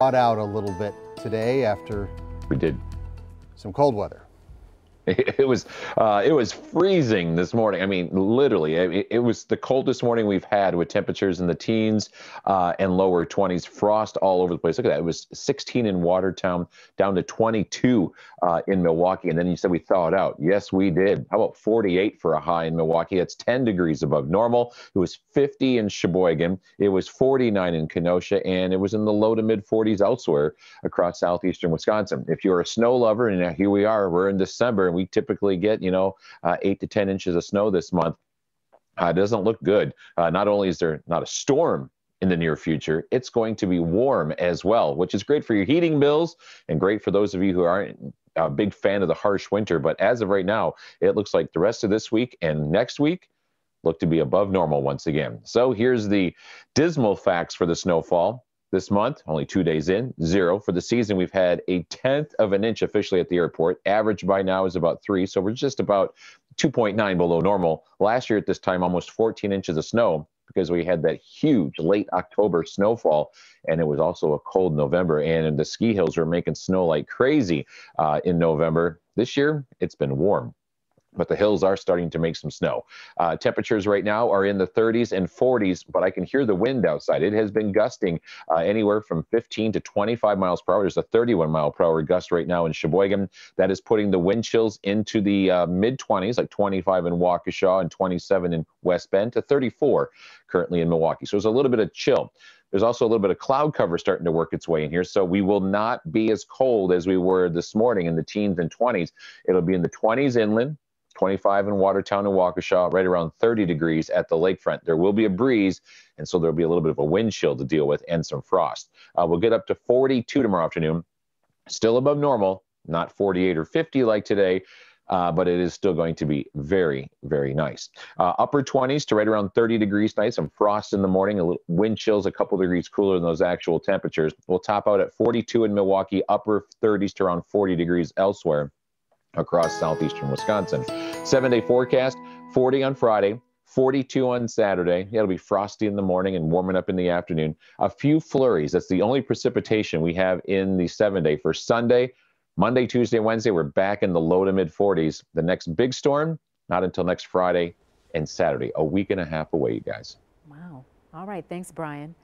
Out a little bit today after We did. some cold weather. It was uh, it was freezing this morning. I mean, literally, it, it was the coldest morning we've had with temperatures in the teens uh, and lower 20s. Frost all over the place. Look at that. It was 16 in Watertown, down to 22 uh, in Milwaukee, and then you said we thawed out. Yes, we did. How about 48 for a high in Milwaukee? That's 10 degrees above normal. It was 50 in Sheboygan. It was 49 in Kenosha, and it was in the low to mid 40s elsewhere across southeastern Wisconsin. If you're a snow lover, and here we are, we're in December we typically get, you know, uh, eight to 10 inches of snow this month. Uh, it doesn't look good. Uh, not only is there not a storm in the near future, it's going to be warm as well, which is great for your heating bills and great for those of you who aren't a big fan of the harsh winter. But as of right now, it looks like the rest of this week and next week look to be above normal once again. So here's the dismal facts for the snowfall this month, only two days in, zero. For the season, we've had a tenth of an inch officially at the airport. Average by now is about three, so we're just about 2.9 below normal. Last year at this time, almost 14 inches of snow because we had that huge late October snowfall, and it was also a cold November. And the ski hills were making snow like crazy uh, in November. This year, it's been warm but the hills are starting to make some snow. Uh, temperatures right now are in the 30s and 40s, but I can hear the wind outside. It has been gusting uh, anywhere from 15 to 25 miles per hour. There's a 31 mile per hour gust right now in Sheboygan. That is putting the wind chills into the uh, mid 20s, like 25 in Waukesha and 27 in West Bend to 34 currently in Milwaukee. So there's a little bit of chill. There's also a little bit of cloud cover starting to work its way in here. So we will not be as cold as we were this morning in the teens and 20s. It'll be in the 20s inland, 25 in Watertown and Waukesha, right around 30 degrees at the lakefront. There will be a breeze, and so there'll be a little bit of a wind chill to deal with and some frost. Uh, we'll get up to 42 tomorrow afternoon, still above normal, not 48 or 50 like today. Uh, but it is still going to be very, very nice. Uh, upper 20s to right around 30 degrees nice. Some frost in the morning, a little wind chills, a couple degrees cooler than those actual temperatures. We'll top out at 42 in Milwaukee, upper 30s to around 40 degrees elsewhere across southeastern Wisconsin. Seven day forecast 40 on Friday. 42 on Saturday. It'll be frosty in the morning and warming up in the afternoon. A few flurries. That's the only precipitation we have in the seven day. For Sunday, Monday, Tuesday, Wednesday, we're back in the low to mid 40s. The next big storm, not until next Friday and Saturday. A week and a half away, you guys. Wow. All right. Thanks, Brian.